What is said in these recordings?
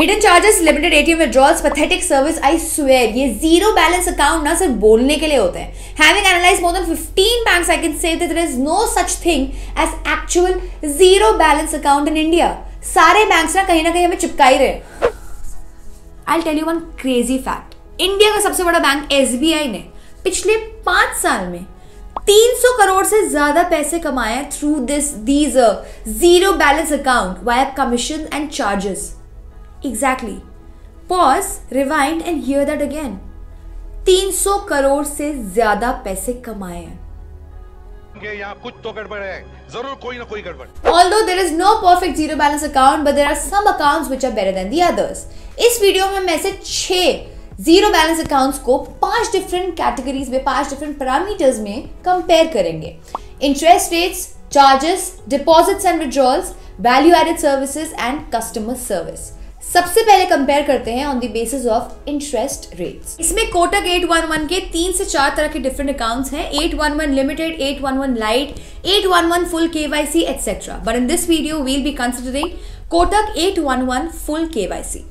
Hidden charges limited ATM withdrawals pathetic service I swear ये zero balance account ना सिर्फ़ बोलने के लिए होते हैं। Having analyse more than 15 banks I can say that there is no such thing as actual zero balance account in India सारे banks ना कहीं ना कहीं हमें चिपका ही। रहे I tell you one crazy fact India का सबसे बड़ा बैंक एसबीआई ने पिछले पाँच साल में 300 करोड़ से ज़्यादा पैसे कमाए through this these zero balance account via commission and charges exactly pause rewind and hear that again 300 crore से ज़्यादा पैसे कमाए हैं। यहाँ कुछ तो गड़बड़ है। ज़रूर कोई ना कोई गड़बड़। Although there is no perfect zero balance account, but there are some accounts which are better than the others. इस वीडियो में मैं से छह ज़ीरो बैलेंस अकाउंट्स को पाँच डिफरेंट कैटेगरीज में पाँच डिफरेंट पैरामीटर्स में कंपेयर करेंगे। Interest rates charges deposits and withdrawals value added services and customer service सबसे पहले कंपेयर करते हैं on the basis of interest rates इसमें कोटक 811 के तीन से चार तरह के डिफरेंट अकाउंट्स हैं. 811 limited 811 lite 811 full KYC etcetera but in this video we'll be considering Kotak 811 full KYC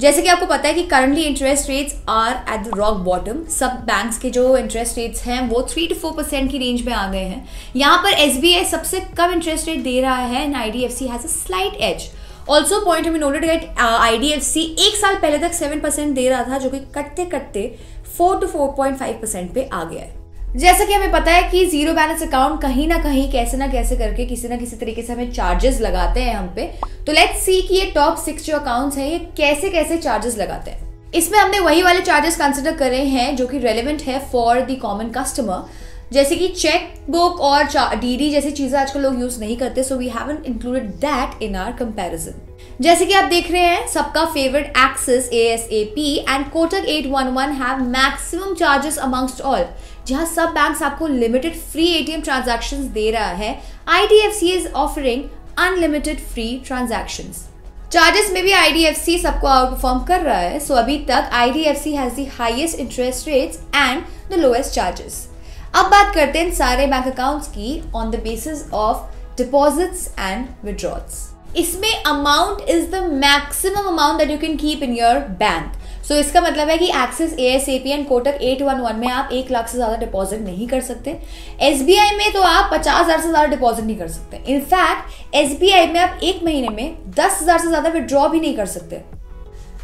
जैसे कि आपको पता है कि currently interest rates are at the rock bottom सब बैंक्स के जो इंटरेस्ट रेट्स हैं, वो थ्री टू फोर परसेंट की रेंज में आ गए हैं. यहाँ पर एसबीआई सबसे कम इंटरेस्ट रेट दे रहा है and I D has a slight edge also point में noted that I D F C एक साल पहले तक सेवन परसेंट दे रहा था, जो कि कटते कटते four to four point five percent पे आ गया है। जैसा कि हमें पता है कि ज़ीरो बैलेंस अकाउंट कहीं ना कहीं, कैसे ना कैसे करके किसी ना किसी तरीके से हमें चार्जेस लगाते हैं हम पे। तो लेट्स सी कि ये टॉप सिक्स जो अकाउंट्स हैं, ये कैसे कैसे चार्जेस लगाते हैं। इसमें हमने वही वाले चार्जेस कंसिडर करे हैं जो कि रेलिवेंट है फॉर द कॉमन कस्टमर जैसे कि चेक बुक और डीडी जैसी चीज़ें आजकल लोग यूज़ नहीं करते so we haven't included that in our comparison जैसे कि आप देख रहे हैं, सबका favourite Axis A S A P and Kotak 811 have maximum charges amongst all जहाँ सब बैंक्स आपको लिमिटेड फ्री एटीएम ट्रांजैक्शंस दे रहा है। IDFC is offering unlimited free transactions charges में भी आईडीएफसी सबको आउट परफॉर्म कर रहा है सो अभी तक IDFC has the highest interest rates and the lowest charges अब बात करते हैं सारे बैंक अकाउंट्स की on the basis of deposits and withdrawals इसमें amount is the maximum amount that you can keep in your bank so इसका मतलब है कि Axis A S A P and Kotak eight one one में आप एक लाख से ज़्यादा डिपॉजिट नहीं कर सकते। एस बी आई में तो आप पचास हज़ार से ज़्यादा डिपॉजिट नहीं कर सकते। इनफैक्ट एस बी आई में आप एक महीने में दस हज़ार से ज़्यादा विड्रॉ भी नहीं कर सकते।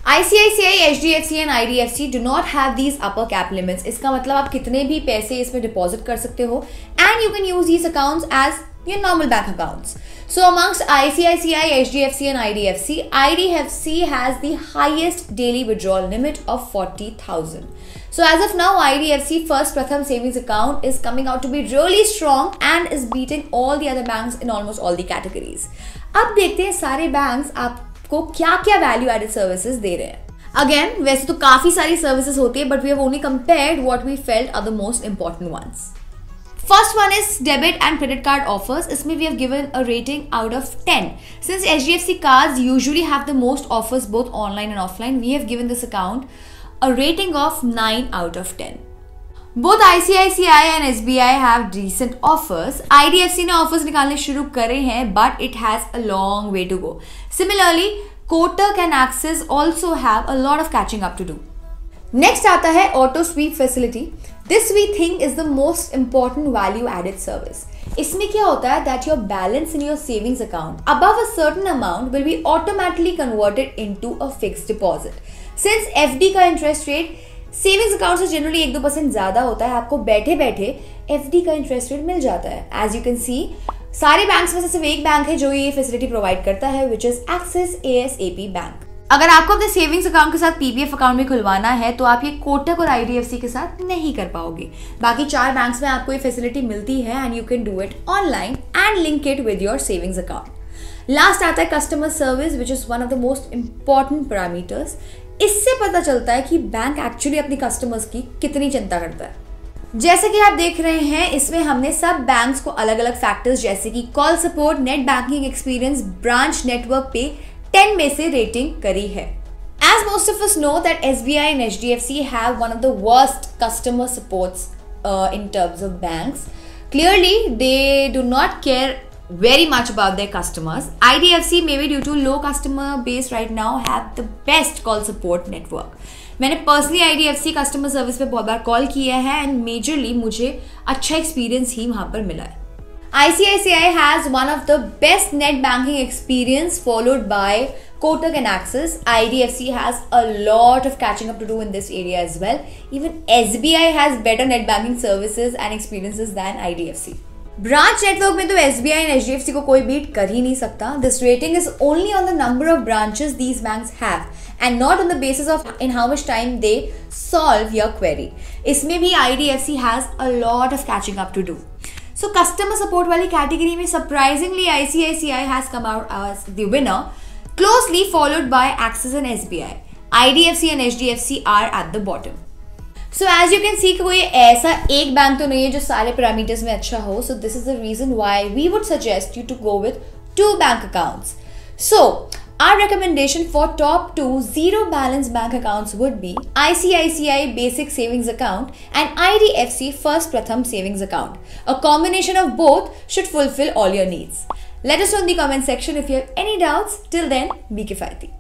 ICICI H D F C and I D F C do not have these upper cap limits इसका मतलब आप कितने भी पैसे इसमें डिपॉजिट कर सकते हो and you can use these accounts as your normal bank accounts so amongst I C I C I H D F C and I D F C I D F C has the highest daily withdrawal limit of forty thousand so as of now I D F C first प्रथम savings account is coming out to be really strong and is beating all the other bank in almost all the categories अब देखते हैं सारे bank आप को क्या क्या value added services दे रहे हैं। अगेन वैसे तो काफ़ी सारी सर्विसेज़ होती है but we have only compared what we felt are the most important ones first one is debit and credit card offers इसमें we have given a rating out of 10 since HDFC cards usually have the most offers both online and offline we have given this account a rating of 9 out of 10 both ICICI and SBI have decent offers IDFC ने offers निकालने शुरू करे हैं but it has a long way to go similarly Kotak and Axis also have a lot of catching up to do next आता है auto sweep facility this we think is the most important value added service इसमें क्या होता है? That your balance in your savings account above a certain amount will be automatically converted into a fixed deposit since FD का interest rate savings account से generally एक दो percent ज़्यादा होता है, आपको बैठे बैठे एफ़ का इंटरेस्ट रेट मिल जाता है। एज यू कैन सी सारे बैंक्स में से सिर्फ़ एक बैंक है जो ये फैसिलिटी प्रोवाइड करता है which is Axis A S A P bank अगर आपको अपने सेविंग्स अकाउंट के साथ पीपीएफ अकाउंट में खुलवाना है तो आप ये कोटक और आईडीएफसी के साथ नहीं कर पाओगे। बाकी चार बैंक्स में आपको ये फैसिलिटी मिलती है and you can do it online and link it with your savings account last आता है customer service which is one of the most important parameters इससे पता चलता है कि बैंक एक्चुअली अपनी कस्टमर्स की कितनी चिंता करता है जैसे कि आप देख रहे हैं इसमें हमने सब बैंक्स को अलग अलग फैक्टर्स जैसे कि call support net banking experience branch network पे 10 में से रेटिंग करी है as most of us know that SBI and HDFC have one of the worst worst customer uh, in terms of banks. Clearly they do not care very much about their customers. IDFC, maybe due to low customer base right now, have the best call support network. मैंने personally I D F C customer service पर बहुत बार call किया है and majorly मुझे अच्छा experience ही वहाँ पर मिला है I C I C I has one of the best net banking experience followed by Kotak and Axis I D F C has a lot of catching up to do in this area as well even S B I has better net banking services and experiences than I D F C branch network में तो S B I and H D F C को कोई beat कर ही नहीं सकता। This rating is only on the number of branches these bank have and not on the basis of in how much time they solve your query इसमें भी I D F C has a lot of catching up to do so customer support वाली category में surprisingly ICICI has come out as the winner closely followed by Axis and SBI IDFC and H D F C are at the bottom so as you can see कोई ऐसा एक bank तो नहीं है जो सारे parameters में अच्छा हो। So this is the reason why we would suggest you to go with two bank accounts so our recommendation for top two zero balance bank accounts would be I C I C I basic savings account and I D F C first प्रथम savings account a combination of both should fulfil all your needs let us in the comment section if you have any doubts till then be किफायती